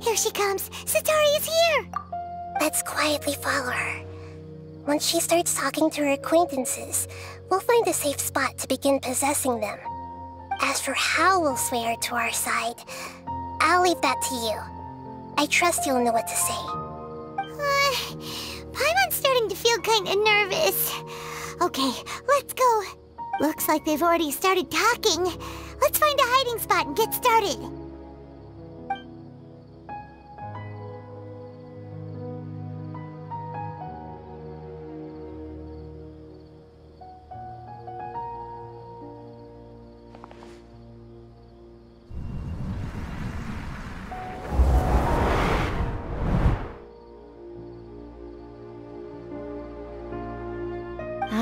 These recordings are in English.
Here she comes! Setaria is here! Let's quietly follow her. Once she starts talking to her acquaintances, we'll find a safe spot to begin possessing them. As for how we'll sway her to our side, I'll leave that to you. I trust you'll know what to say. Uh, Paimon's starting to feel kinda nervous. Okay, let's go. Looks like they've already started talking. Let's find a hiding spot and get started.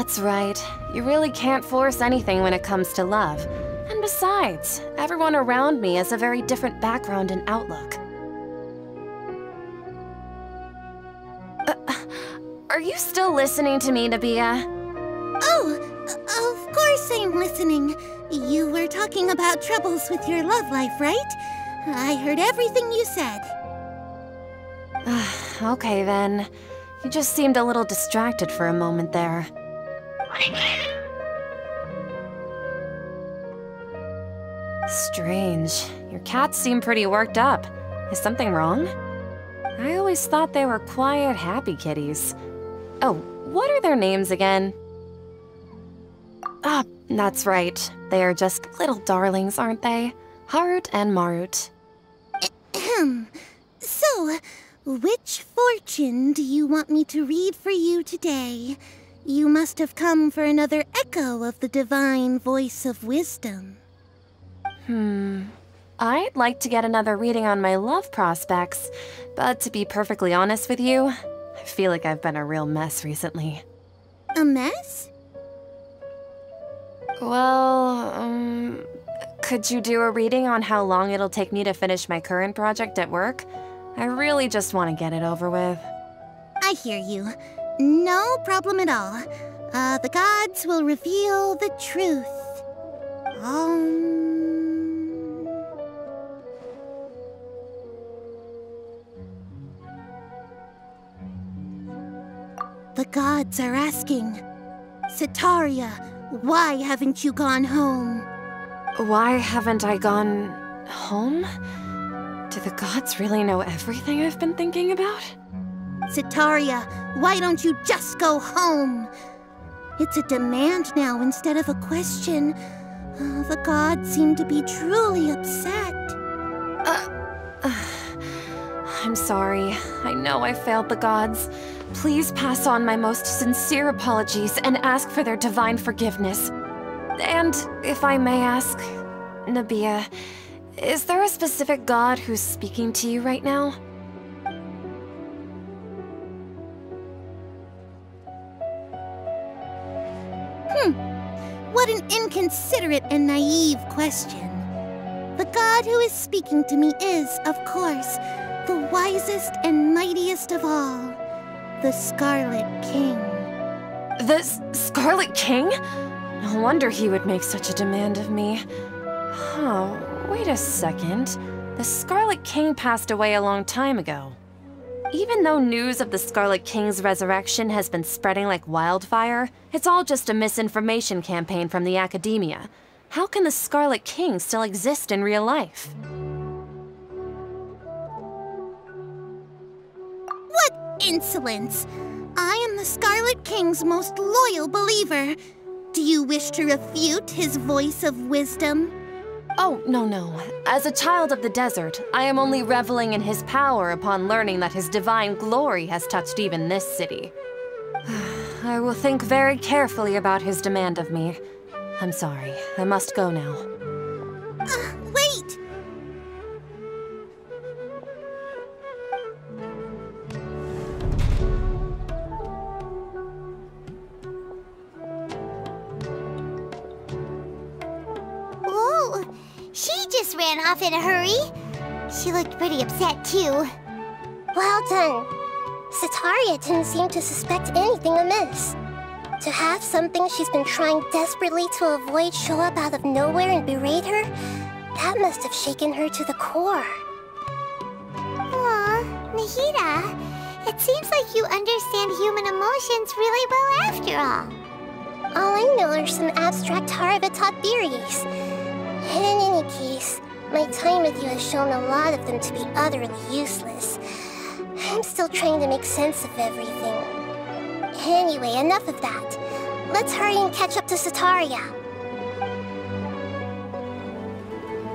That's right. You really can't force anything when it comes to love. And besides, everyone around me has a very different background and outlook. Uh, are you still listening to me, Nabia? Oh, of course I'm listening. You were talking about troubles with your love life, right? I heard everything you said. okay then. You just seemed a little distracted for a moment there. Strange. Your cats seem pretty worked up. Is something wrong? I always thought they were quiet, happy kitties. Oh, what are their names again? Ah, that's right. They are just little darlings, aren't they? Harut and Marut. So, which fortune do you want me to read for you today? You must have come for another echo of the divine voice of wisdom. Hmm. I'd like to get another reading on my love prospects, but to be perfectly honest with you, I feel like I've been a real mess recently. A mess? Well, um, could you do a reading on how long it'll take me to finish my current project at work? I really just want to get it over with. I hear you. No problem at all. Uh, the gods will reveal the truth. Um... The gods are asking, Setaria, why haven't you gone home? Why haven't I gone home? Do the gods really know everything I've been thinking about? Setaria, why don't you just go home? It's a demand now instead of a question. Uh, the gods seem to be truly upset. Uh, uh, I'm sorry. I know I failed the gods. Please pass on my most sincere apologies and ask for their divine forgiveness. And, if I may ask, Nabia, is there a specific god who's speaking to you right now? Hmm. What an inconsiderate and naive question. The god who is speaking to me is, of course, the wisest and mightiest of all, the Scarlet King. The S Scarlet King? No wonder he would make such a demand of me. Oh, wait a second. The Scarlet King passed away a long time ago. Even though news of the Scarlet King's resurrection has been spreading like wildfire, it's all just a misinformation campaign from the academia. How can the Scarlet King still exist in real life? What insolence! I am the Scarlet King's most loyal believer. Do you wish to refute his voice of wisdom? Oh, no, no. As a child of the desert, I am only reveling in his power upon learning that his divine glory has touched even this city. I will think very carefully about his demand of me. I'm sorry. I must go now. Ah. Off in a hurry. She looked pretty upset, too. Well done. Setaria didn't seem to suspect anything amiss. To have something she's been trying desperately to avoid show up out of nowhere and berate her, that must have shaken her to the core. Nahida. It seems like you understand human emotions really well after all. All I know are some abstract Haravatat theories. And in any my time with you has shown a lot of them to be utterly useless. I'm still trying to make sense of everything. Anyway, enough of that. Let's hurry and catch up to Setaria.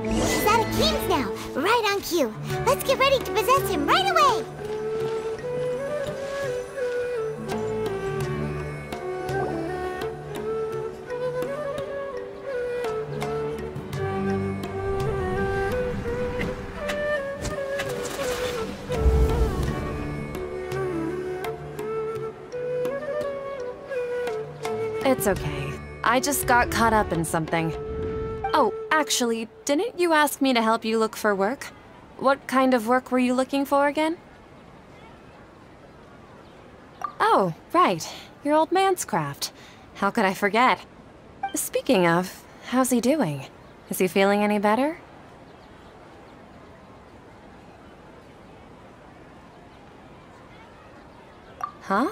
He's out of games now, right on cue. Let's get ready to possess him right away! It's okay. I just got caught up in something. Oh, actually, didn't you ask me to help you look for work? What kind of work were you looking for again? Oh, right. Your old man's craft. How could I forget? Speaking of, how's he doing? Is he feeling any better? Huh?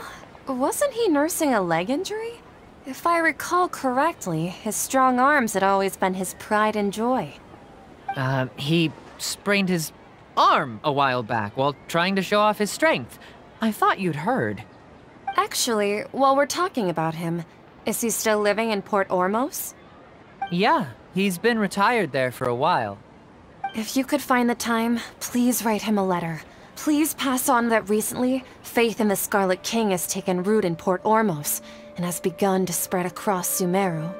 Wasn't he nursing a leg injury? If I recall correctly, his strong arms had always been his pride and joy. Uh, he sprained his arm a while back while trying to show off his strength. I thought you'd heard. Actually, while we're talking about him, is he still living in Port Ormos? Yeah, he's been retired there for a while. If you could find the time, please write him a letter. Please pass on that recently, faith in the Scarlet King has taken root in Port Ormos and has begun to spread across Sumeru.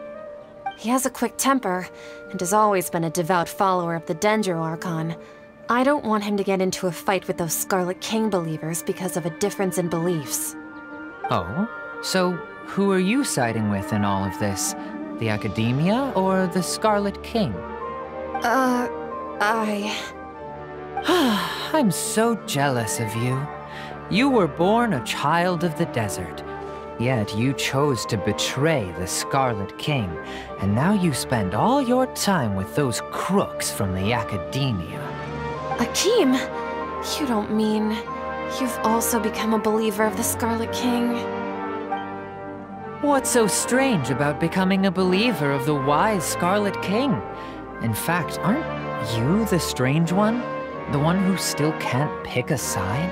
He has a quick temper and has always been a devout follower of the Dendro Archon. I don't want him to get into a fight with those Scarlet King believers because of a difference in beliefs. Oh? So, who are you siding with in all of this? The Academia or the Scarlet King? Uh, I... I'm so jealous of you. You were born a child of the desert. Yet you chose to betray the Scarlet King, and now you spend all your time with those crooks from the Academia. Akeem, you don't mean you've also become a believer of the Scarlet King? What's so strange about becoming a believer of the wise Scarlet King? In fact, aren't you the strange one? The one who still can't pick a side?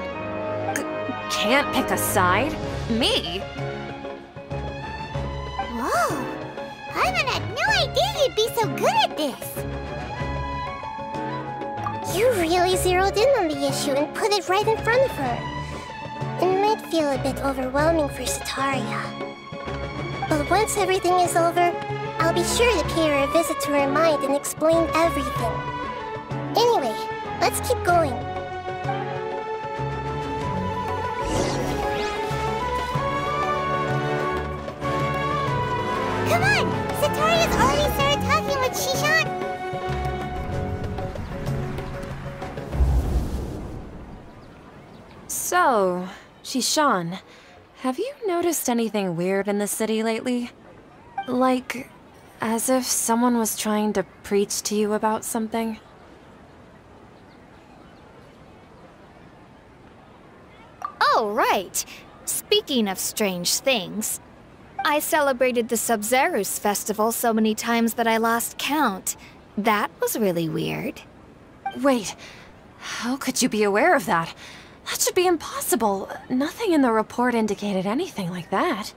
C can't pick a side? Me? Be so good at this! You really zeroed in on the issue and put it right in front of her. It might feel a bit overwhelming for Setaria. But once everything is over, I'll be sure to pay her a visit to her mind and explain everything. Anyway, let's keep going. Come on! Setaria's already Shishan! So, Shishan, have you noticed anything weird in the city lately? Like, as if someone was trying to preach to you about something? Oh, right. Speaking of strange things, I celebrated the Sabzeruz festival so many times that I lost count. That was really weird. Wait, how could you be aware of that? That should be impossible. Nothing in the report indicated anything like that.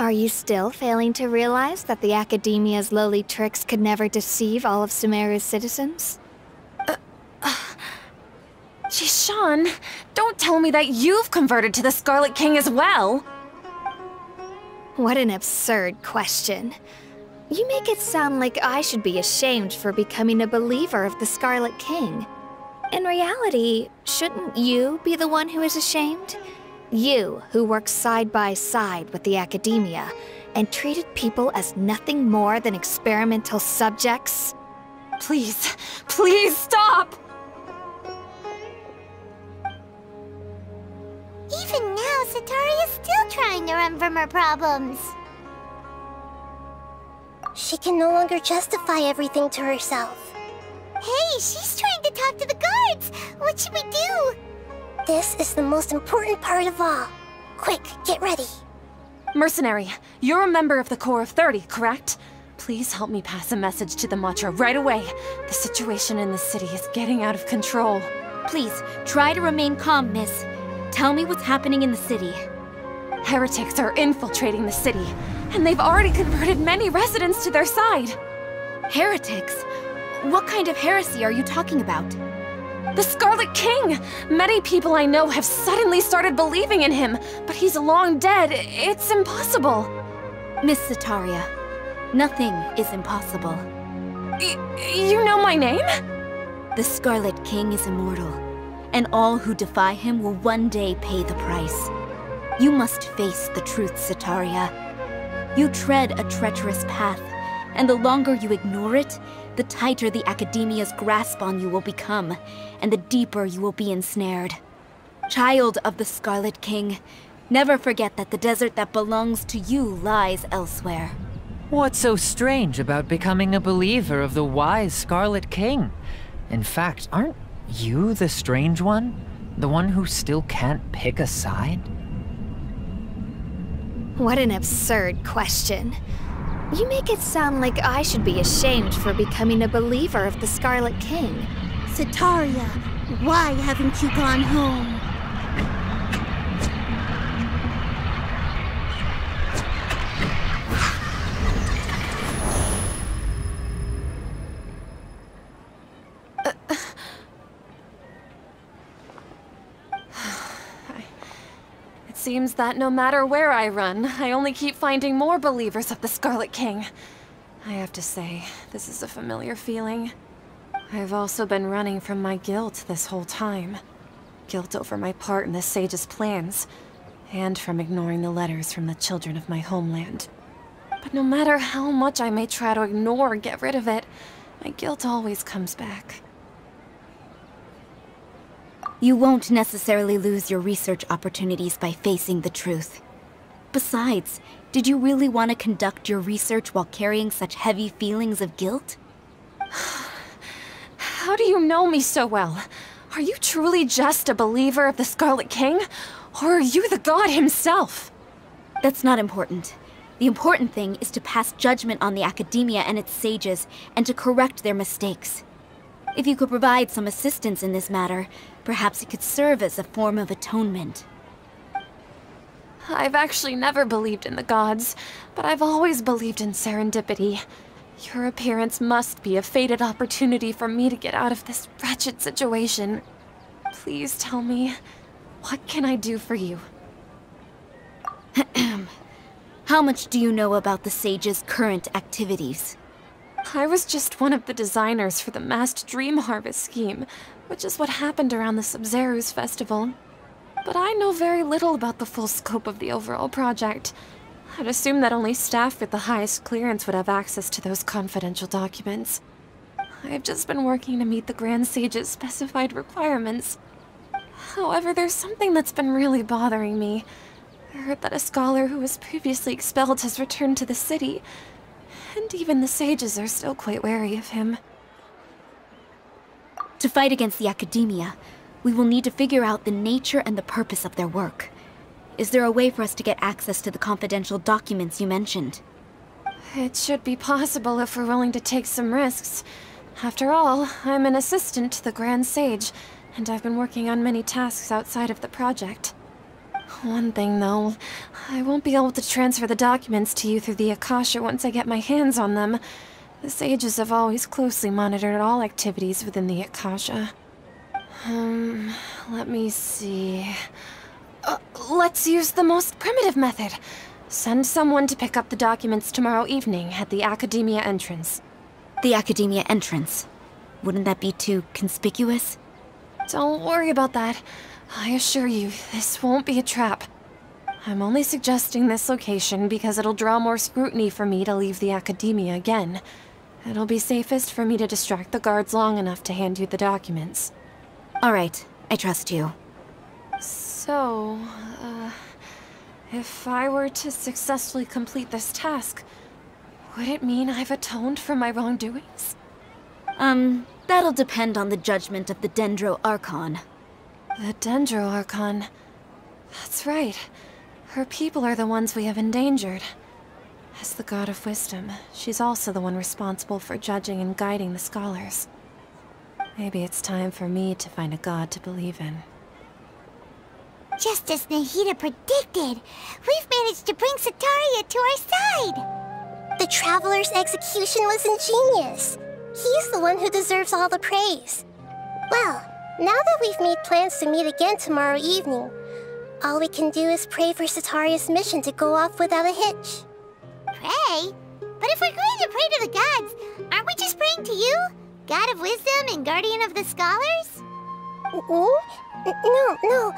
Are you still failing to realize that the Academia's lowly tricks could never deceive all of Sumeru's citizens? Uh, uh, Shishan, don't tell me that you've converted to the Scarlet King as well! What an absurd question. You make it sound like I should be ashamed for becoming a believer of the Scarlet King. In reality, shouldn't you be the one who is ashamed? You, who works side by side with the Academia and treated people as nothing more than experimental subjects? Please, please stop! Even now, Setaria is still trying to run from her problems. She can no longer justify everything to herself. Hey, she's trying to talk to the guards! What should we do? This is the most important part of all. Quick, get ready. Mercenary, you're a member of the Corps of 30, correct? Please help me pass a message to the Matra right away. The situation in the city is getting out of control. Please, try to remain calm, miss. Tell me what's happening in the city. Heretics are infiltrating the city, and they've already converted many residents to their side. Heretics? What kind of heresy are you talking about? The Scarlet King! Many people I know have suddenly started believing in him, but he's long dead. It's impossible. Miss Setaria, nothing is impossible. Y you know my name? The Scarlet King is immortal, and all who defy him will one day pay the price. You must face the truth, Setaria. You tread a treacherous path, and the longer you ignore it, the tighter the Academia's grasp on you will become, and the deeper you will be ensnared. Child of the Scarlet King, never forget that the desert that belongs to you lies elsewhere. What's so strange about becoming a believer of the wise Scarlet King? In fact, aren't you the strange one? The one who still can't pick a side? What an absurd question. You make it sound like I should be ashamed for becoming a believer of the Scarlet King. Setaria, why haven't you gone home? Seems that no matter where I run, I only keep finding more believers of the Scarlet King. I have to say, this is a familiar feeling. I've also been running from my guilt this whole time. Guilt over my part in the Sage's plans, and from ignoring the letters from the children of my homeland. But no matter how much I may try to ignore or get rid of it, my guilt always comes back. You won't necessarily lose your research opportunities by facing the truth. Besides, did you really want to conduct your research while carrying such heavy feelings of guilt? How do you know me so well? Are you truly just a believer of the Scarlet King? Or are you the god himself? That's not important. The important thing is to pass judgment on the Academia and its sages, and to correct their mistakes. If you could provide some assistance in this matter, perhaps it could serve as a form of atonement. I've actually never believed in the gods, but I've always believed in serendipity. Your appearance must be a fated opportunity for me to get out of this wretched situation. Please tell me, what can I do for you? How much do you know about the Sage's current activities? I was just one of the designers for the masked dream harvest scheme, which is what happened around the Sabzeruz festival. But I know very little about the full scope of the overall project. I'd assume that only staff with the highest clearance would have access to those confidential documents. I've just been working to meet the Grand Sage's specified requirements. However, there's something that's been really bothering me. I heard that a scholar who was previously expelled has returned to the city, and even the sages are still quite wary of him. To fight against the Academia, we will need to figure out the nature and the purpose of their work. Is there a way for us to get access to the confidential documents you mentioned? It should be possible if we're willing to take some risks. After all, I'm an assistant to the Grand Sage, and I've been working on many tasks outside of the project. One thing, though, I won't be able to transfer the documents to you through the Akasha once I get my hands on them. The Sages have always closely monitored all activities within the Akasha. Um, let me see... Uh, let's use the most primitive method. Send someone to pick up the documents tomorrow evening at the Academia entrance. The Academia entrance. Wouldn't that be too conspicuous? Don't worry about that. I assure you, this won't be a trap. I'm only suggesting this location because it'll draw more scrutiny for me to leave the Academia again. It'll be safest for me to distract the guards long enough to hand you the documents. Alright, I trust you. So, uh, if I were to successfully complete this task, would it mean I've atoned for my wrongdoings? Um, that'll depend on the judgment of the Dendro Archon. The Dendro Archon. That's right. Her people are the ones we have endangered. As the God of Wisdom, she's also the one responsible for judging and guiding the scholars. Maybe it's time for me to find a god to believe in. Just as Nahida predicted, we've managed to bring Setaria to our side! The Traveler's execution was ingenious. He's the one who deserves all the praise. Well, now that we've made plans to meet again tomorrow evening, all we can do is pray for Setaria's mission to go off without a hitch. Pray? But if we're going to pray to the gods, aren't we just praying to you? God of wisdom and guardian of the scholars? No, no.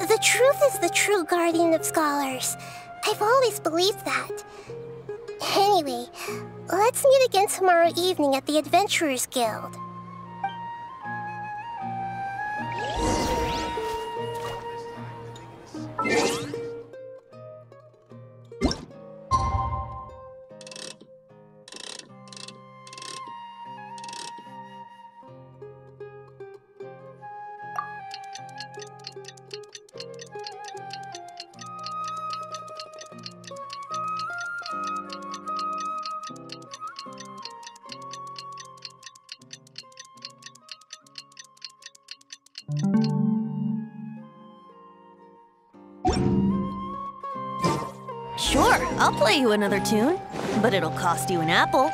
The truth is the true guardian of scholars. I've always believed that. Anyway, let's meet again tomorrow evening at the Adventurers Guild. Sure, I'll play you another tune, but it'll cost you an apple.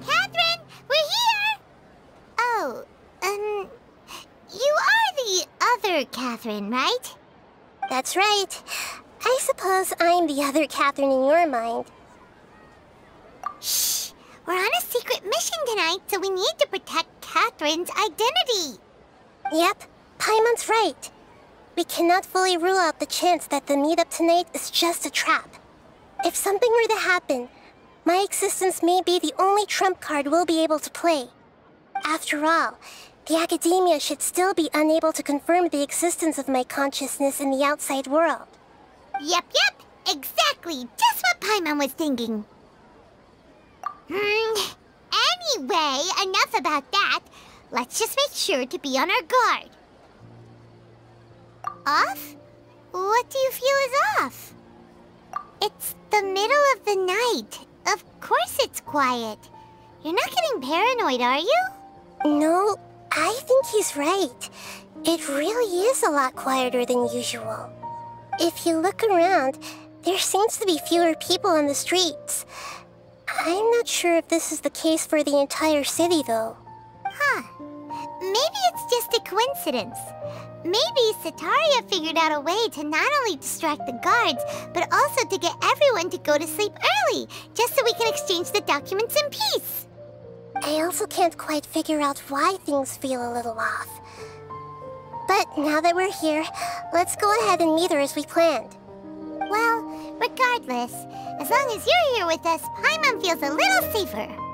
Catherine, we're here! Oh, um, you are the other Catherine, right? That's right. I suppose I'm the other Catherine in your mind. Shh! We're on a secret mission tonight, so we need to protect Catherine's identity. Yep, Paimon's right. We cannot fully rule out the chance that the meetup tonight is just a trap. If something were to happen, my existence may be the only trump card we'll be able to play. After all, the Academia should still be unable to confirm the existence of my consciousness in the outside world. Yep, yep, exactly, just what Paimon was thinking. Hmm, anyway, enough about that. Let's just make sure to be on our guard. Off? What do you feel is off? It's the middle of the night. Of course it's quiet. You're not getting paranoid, are you? No, I think he's right. It really is a lot quieter than usual. If you look around, there seems to be fewer people on the streets. I'm not sure if this is the case for the entire city, though. Huh. Maybe it's just a coincidence. Maybe Setaria figured out a way to not only distract the guards, but also to get everyone to go to sleep early, just so we can exchange the documents in peace. I also can't quite figure out why things feel a little off. But now that we're here, let's go ahead and meet her as we planned. Well, regardless, as long as you're here with us, Paimon feels a little safer.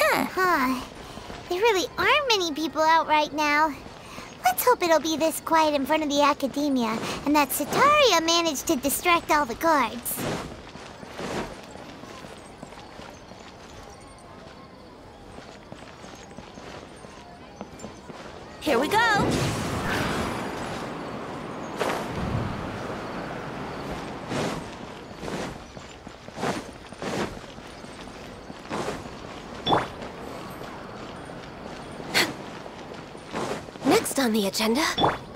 Huh. There really aren't many people out right now. Let's hope it'll be this quiet in front of the Academia, and that Setaria managed to distract all the guards. Here we go! On the agenda.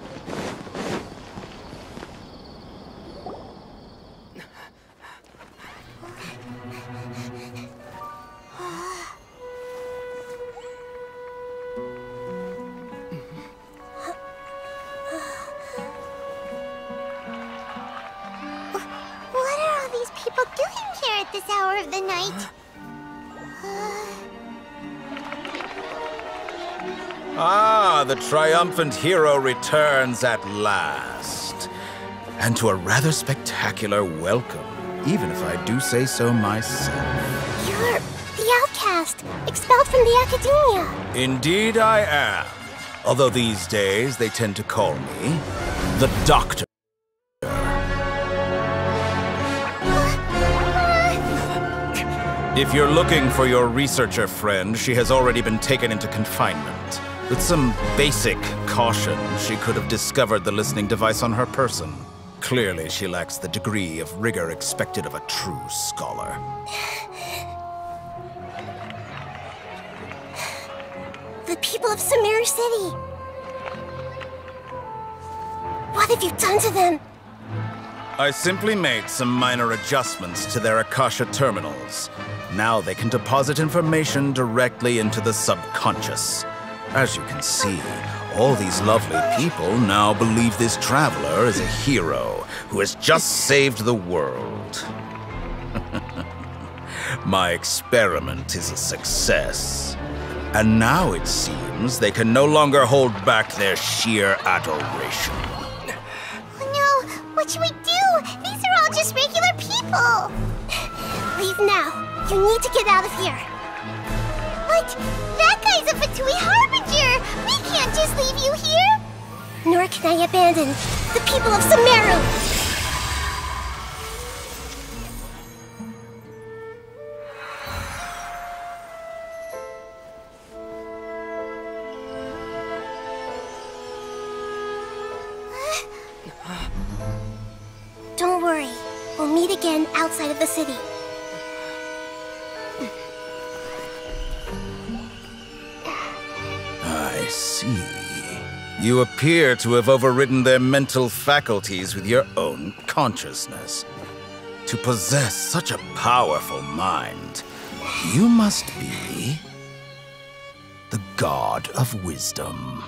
Triumphant hero returns at last. And to a rather spectacular welcome, even if I do say so myself. You're the outcast, expelled from the academia. Indeed I am. Although these days they tend to call me the Doctor. If you're looking for your researcher friend, she has already been taken into confinement. With some basic caution, she could have discovered the listening device on her person. Clearly, she lacks the degree of rigor expected of a true scholar. The people of Sumeru City. What have you done to them? I simply made some minor adjustments to their Akasha terminals. Now they can deposit information directly into the subconscious. As you can see, all these lovely people now believe this traveler is a hero who has just saved the world. My experiment is a success. And now it seems they can no longer hold back their sheer adoration. Oh no, what should we do? These are all just regular people. Leave now. You need to get out of here. What? That guy's a Fatui Harbinger! We can't just leave you here! Nor can I abandon the people of Sumeru! Don't worry. We'll meet again outside of the city. You appear to have overridden their mental faculties with your own consciousness. To possess such a powerful mind, you must be the God of Wisdom.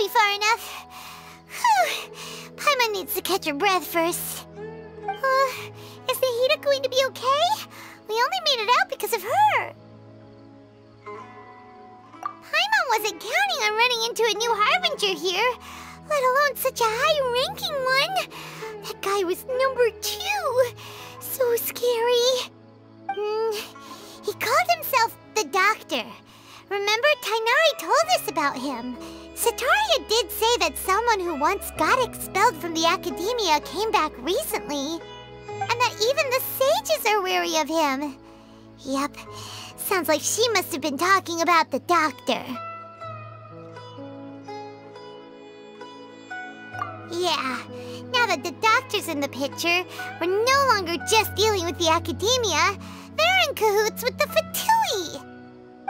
Be far enough. Whew. Paimon needs to catch her breath first. Uh, is Nahida going to be okay? We only made it out because of her. Paimon wasn't counting on running into a new Harbinger here, let alone such a high-ranking one. That guy was number two. So scary. Mm, he called himself the Doctor. Remember, Tighnari told us about him. Setaria did say that someone who once got expelled from the academia came back recently. And that even the sages are wary of him. Yep, sounds like she must have been talking about the doctor. Yeah, now that the doctor's in the picture, we're no longer just dealing with the academia. They're in cahoots with the Fatui.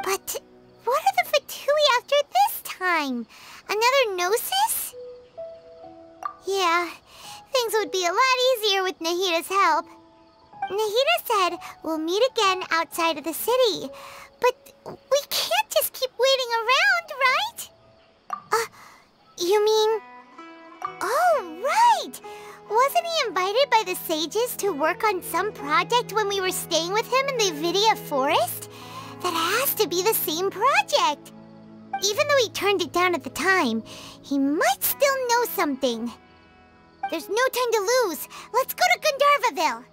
But time? Another Gnosis? Yeah, things would be a lot easier with Nahida's help. Nahida said we'll meet again outside of the city. But we can't just keep waiting around, right? Uh, you mean... Oh, right! Wasn't he invited by the sages to work on some project when we were staying with him in the Avidya forest? That has to be the same project. Even though he turned it down at the time, he might still know something. There's no time to lose. Let's go to Gandharva Ville.